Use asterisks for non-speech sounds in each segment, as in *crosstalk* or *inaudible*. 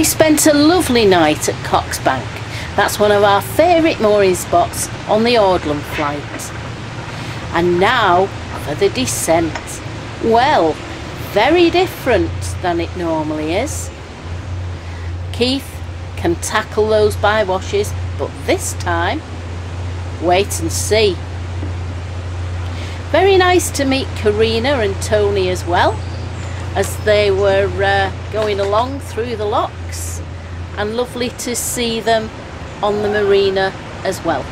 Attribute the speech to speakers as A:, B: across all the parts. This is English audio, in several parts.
A: We spent a lovely night at Coxbank. That's one of our favourite mooring spots on the Audlem flight. And now for the descent. Well, very different than it normally is. Keith can tackle those bywashes, but this time, wait and see. Very nice to meet Karina and Tony as well as they were uh, going along through the locks and lovely to see them on the marina as well.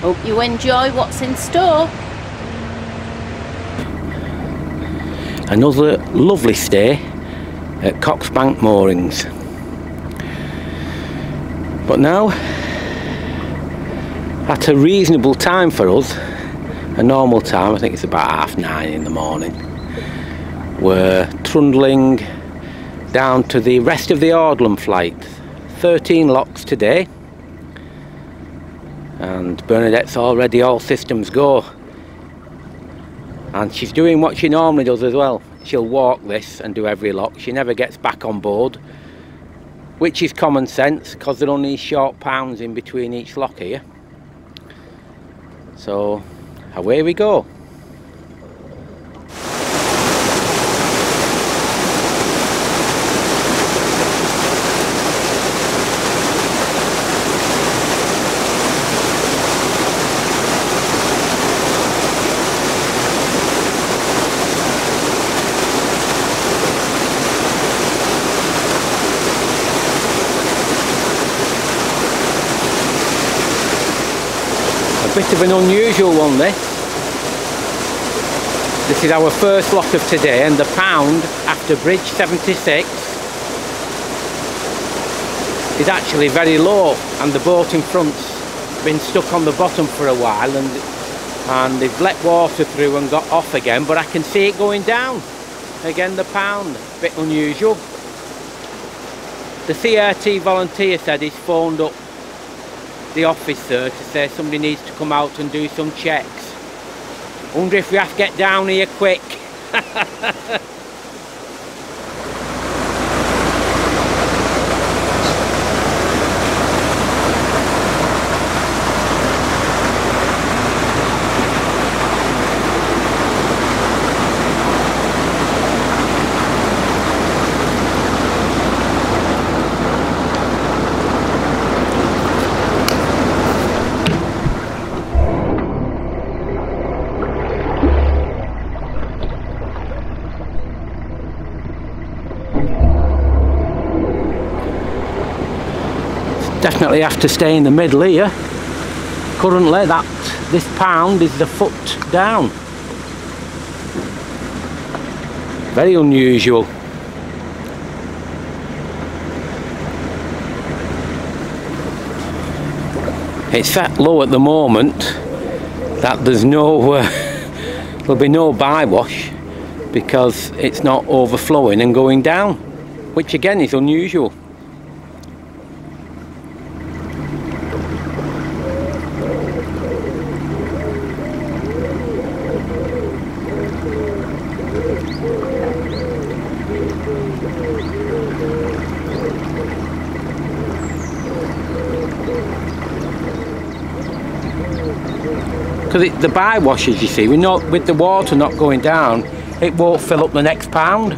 A: Hope you enjoy what's in store.
B: Another lovely stay at Coxbank Moorings. But now, at a reasonable time for us, a normal time, I think it's about half nine in the morning, we're trundling down to the rest of the Audlem flight. 13 locks today. And Bernadette's already all systems go. And she's doing what she normally does as well. She'll walk this and do every lock. She never gets back on board. Which is common sense because there are only short pounds in between each lock here. So away we go. Bit of an unusual one this. This is our first lock of today and the pound after bridge 76 is actually very low and the boat in front's been stuck on the bottom for a while and and they've let water through and got off again but I can see it going down again the pound bit unusual the CRT volunteer said he's phoned up the officer to say somebody needs to come out and do some checks. Wonder if we have to get down here quick. *laughs* definitely have to stay in the middle here. Currently that this pound is the foot down. Very unusual. It's that low at the moment that there's no uh, *laughs* there'll be no bywash because it's not overflowing and going down which again is unusual because the by washes you see, we know with the water not going down, it won't fill up the next pound.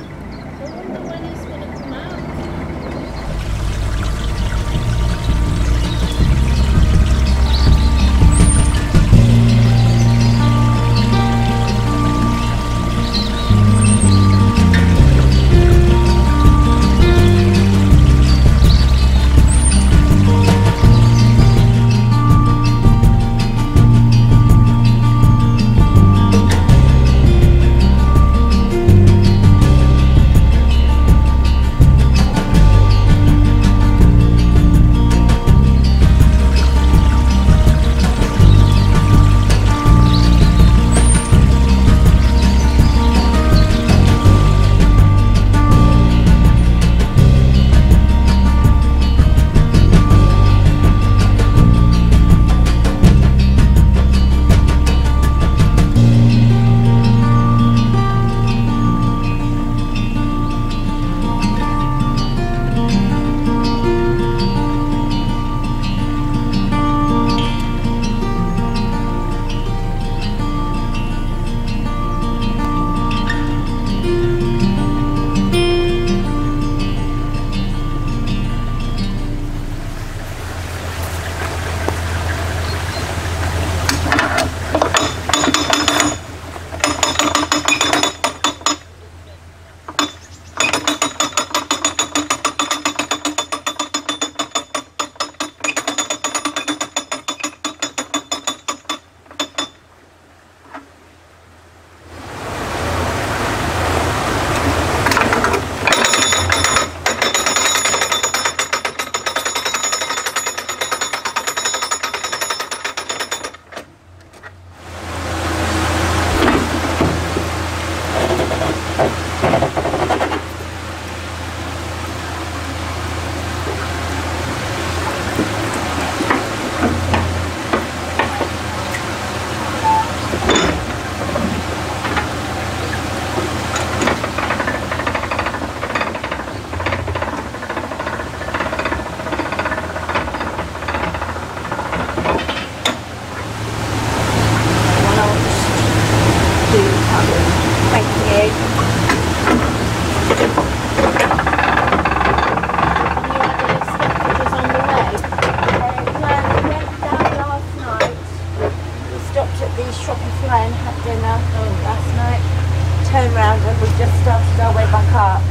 C: Started our way back up.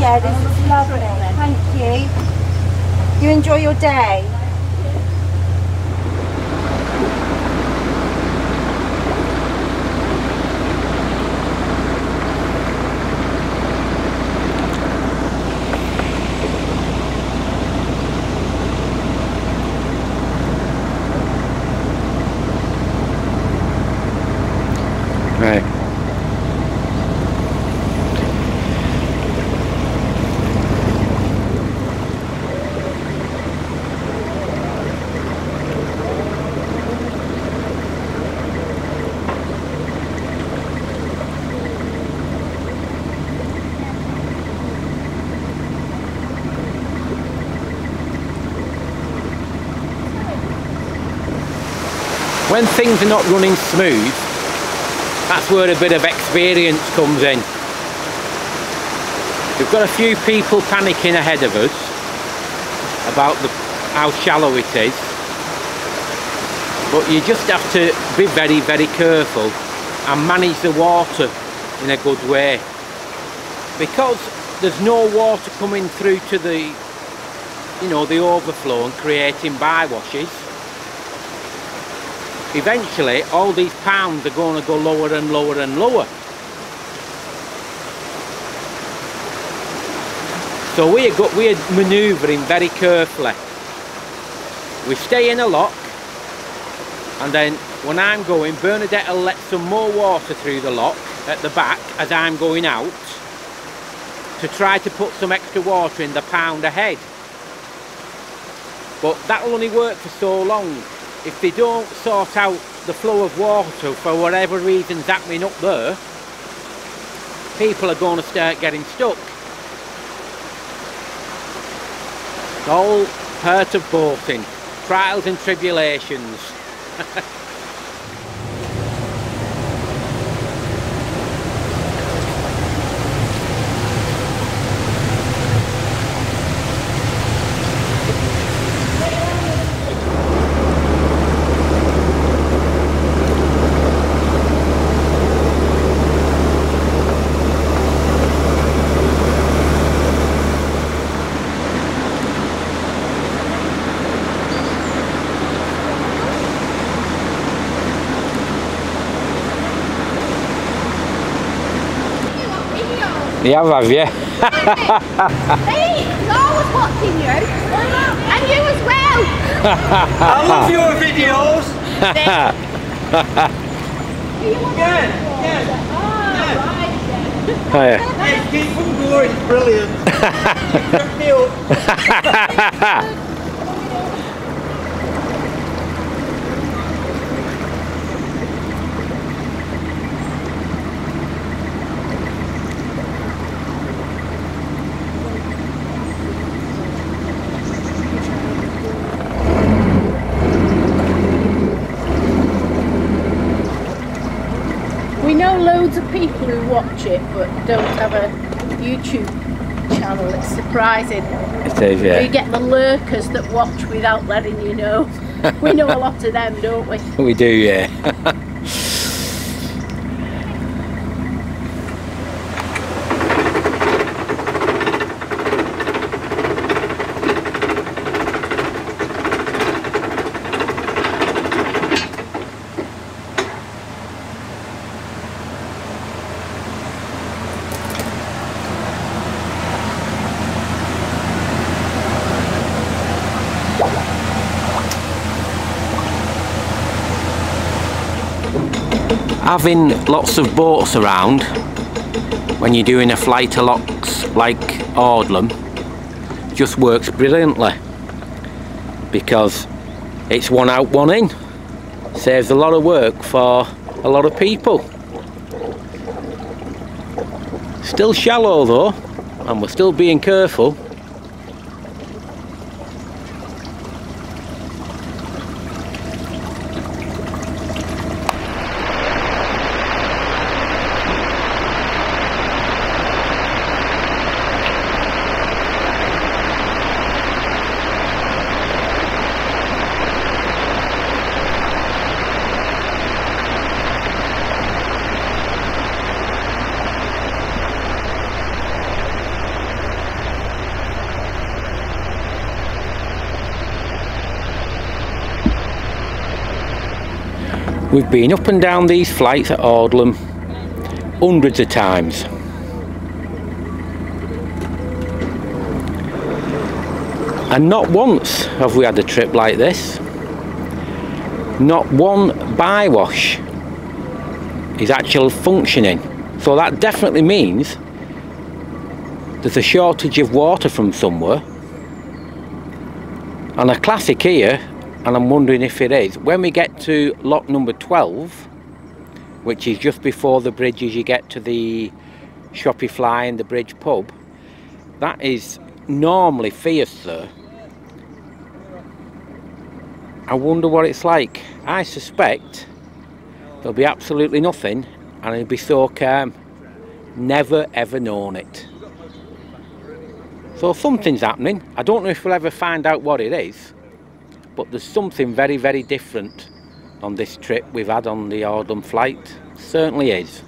C: Yeah, this is lovely. Thank you. You enjoy your day?
B: When things are not running smooth, that's where a bit of experience comes in. We've got a few people panicking ahead of us about the, how shallow it is. But you just have to be very, very careful and manage the water in a good way. Because there's no water coming through to the, you know, the overflow and creating bywashes eventually all these pounds are going to go lower and lower and lower. So we're, we're manoeuvring very carefully. We stay in a lock and then when I'm going, Bernadette will let some more water through the lock at the back as I'm going out to try to put some extra water in the pound ahead. But that'll only work for so long if they don't sort out the flow of water for whatever reason's happening up there, people are going to start getting stuck. It's all part of boating, trials and tribulations. *laughs* Have you?
D: Hey, I was watching you. And you as well.
E: I love your videos.
D: yeah,
E: Yeah,
B: Oh, yeah.
E: Hey, keep them going. Brilliant. *laughs* *laughs*
A: people who watch it but don't have a YouTube channel. It's surprising.
B: It is,
A: You get the lurkers that watch without letting you know. *laughs* we know a lot of them, don't we?
B: We do, yeah. *laughs* Having lots of boats around when you're doing a flight of locks like Audlem just works brilliantly because it's one out, one in. Saves a lot of work for a lot of people. Still shallow though, and we're still being careful. We've been up and down these flights at Audlem hundreds of times. And not once have we had a trip like this. Not one bywash is actually functioning. So that definitely means there's a shortage of water from somewhere. And a classic here, and I'm wondering if it is, when we get to lot number 12, which is just before the bridge as you get to the Shroppie Fly and the Bridge pub, that is normally fierce there. I wonder what it's like. I suspect there'll be absolutely nothing and it'll be so calm. Never ever known it. So something's happening. I don't know if we'll ever find out what it is, but there's something very, very different on this trip we've had on the Audlem flight. Certainly is.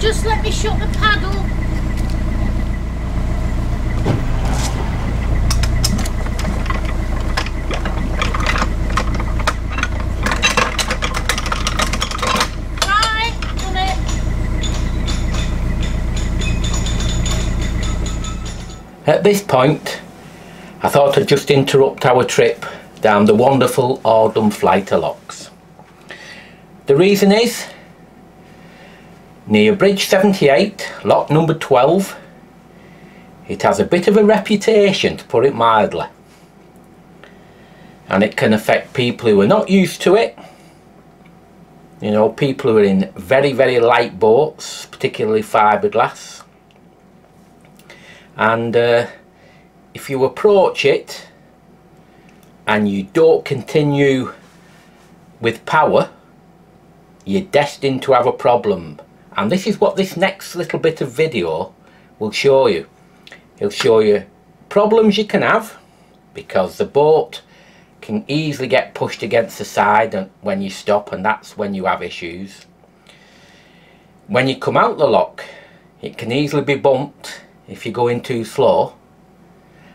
D: Just let me shut the paddle. Right, done it.
B: At this point, I thought I'd just interrupt our trip down the wonderful Audlem Flight of Locks. The reason is, near Bridge 78, lock number 12, it has a bit of a reputation to put it mildly. And it can affect people who are not used to it, you know, people who are in very, very light boats, particularly fiberglass. And uh, if you approach it and you don't continue with power, you're destined to have a problem. And this is what this next little bit of video will show you. It'll show you problems you can have because the boat can easily get pushed against the side and when you stop and that's when you have issues. When you come out the lock it can easily be bumped if you go in too slow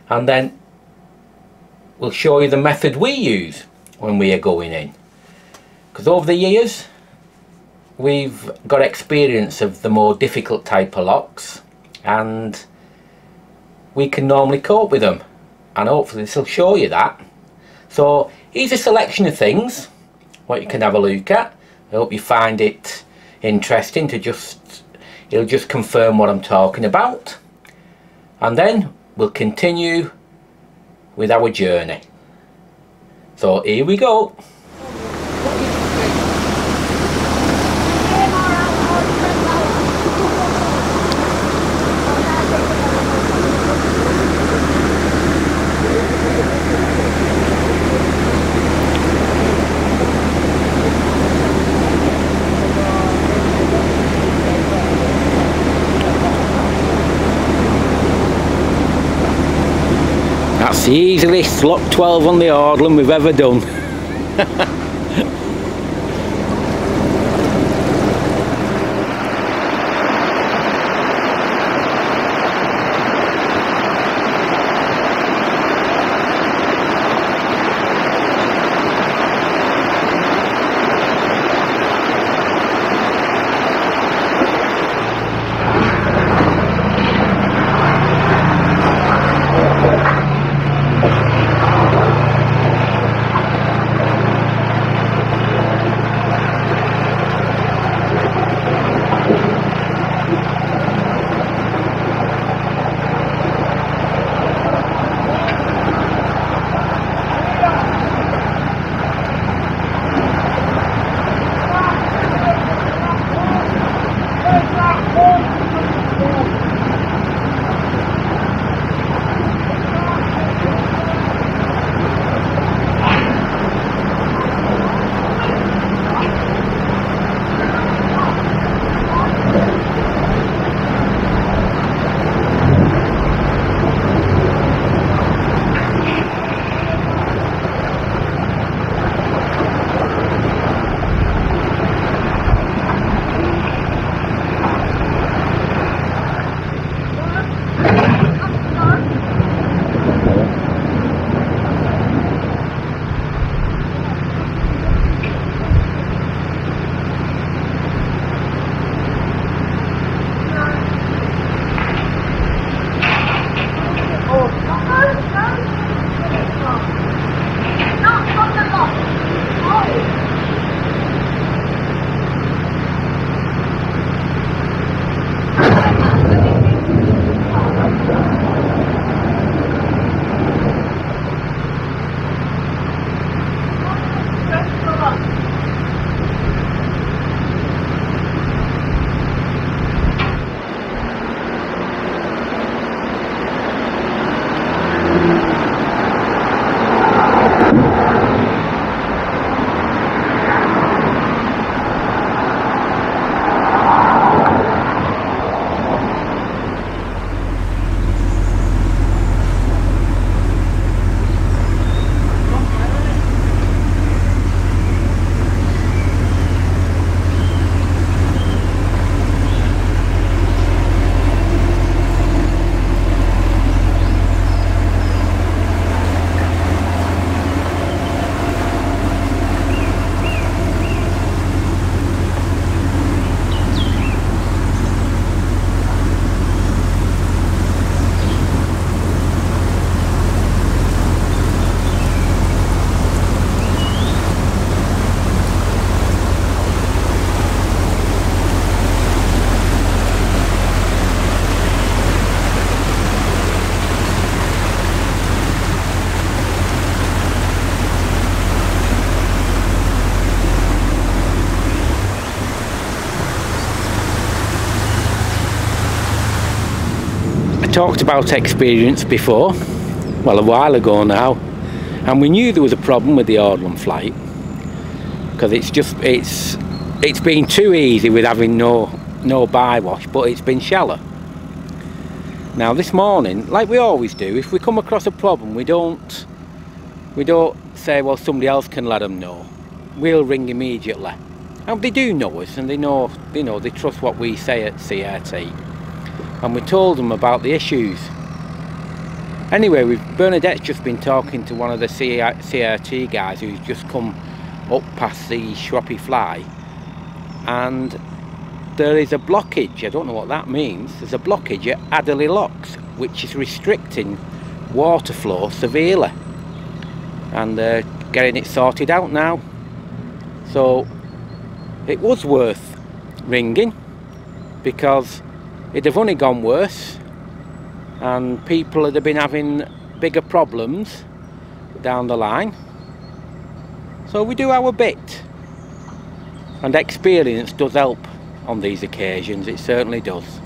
B: and then we'll show you the method we use when we are going in. Because over the years we've got experience of the more difficult type of locks and we can normally cope with them and hopefully this will show you that. So here's a selection of things what you can have a look at. I hope you find it interesting to just it'll just confirm what I'm talking about and then we'll continue with our journey. So here we go The easiest lock 12 on the Audlem we've ever done. *laughs* talked about experience before, well a while ago now, and we knew there was a problem with the Audlem flight because it's just it's it's been too easy with having no no bywash, but it's been shallow. Now this morning, like we always do, if we come across a problem, we don't we don't say well somebody else can let them know. We'll ring immediately. And they do know us and they know they know they trust what we say at CRT and we told them about the issues. Anyway, we've, Bernadette's just been talking to one of the CRT guys who's just come up past the Shroppie Fly and there is a blockage, I don't know what that means, there's a blockage at Adderley Locks which is restricting water flow severely and they're getting it sorted out now. So it was worth ringing because it'd have only gone worse and people would have been having bigger problems down the line. So we do our bit. And experience does help on these occasions it certainly does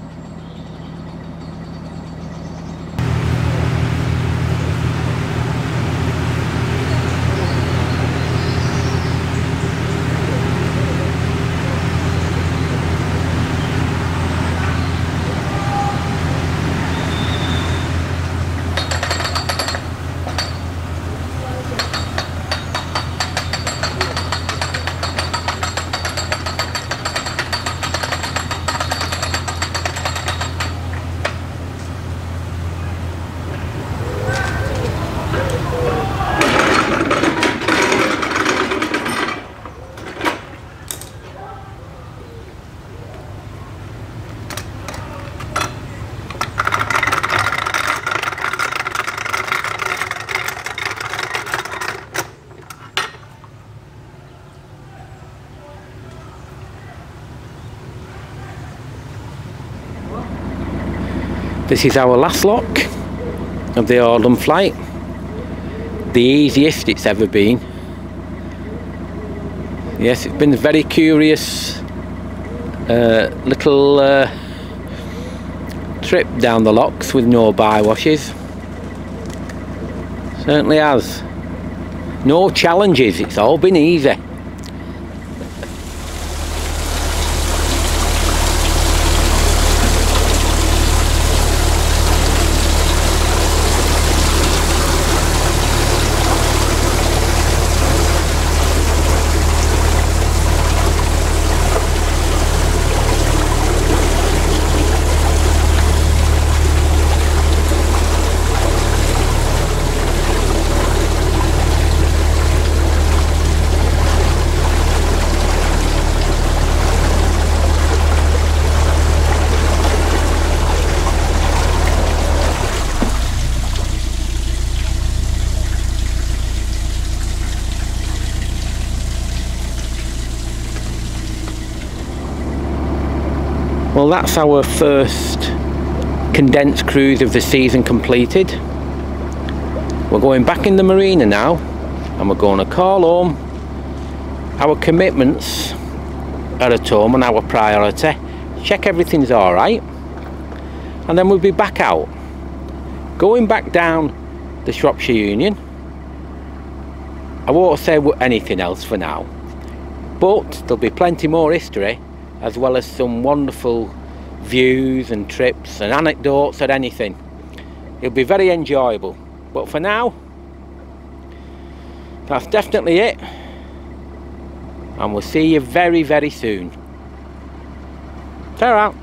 B: This is our last lock of the Audlem flight. The easiest it's ever been. Yes, it's been a very curious uh, little uh, trip down the locks with no bywashes. Certainly has. No challenges, it's all been easy. That's our first condensed cruise of the season completed. We're going back in the marina now and we're going to call home. Our commitments are at home and our priority. Check everything's alright. And then we'll be back out. Going back down the Shropshire Union. I won't say anything else for now. But there'll be plenty more history as well as some wonderful views and trips and anecdotes and anything. It'll be very enjoyable. But for now, that's definitely it. And we'll see you very, very soon. Ta-ra!